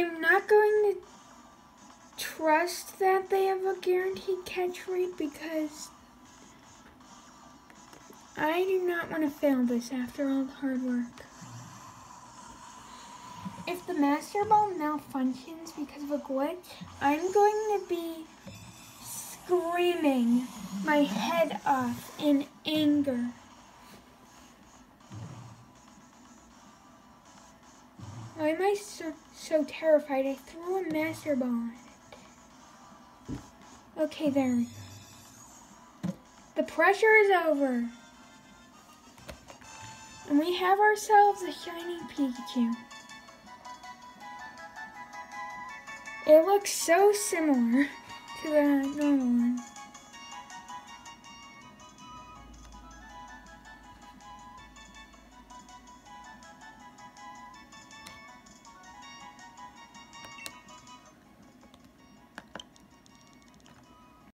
I'm not going to trust that they have a guaranteed catch rate because I do not want to fail this after all the hard work. If the Master Ball malfunctions because of a glitch, I'm going to be screaming my head off in anger. Why am I so, so terrified? I threw a Master Ball on it. Okay, there. The pressure is over. And we have ourselves a shiny Pikachu. It looks so similar to the.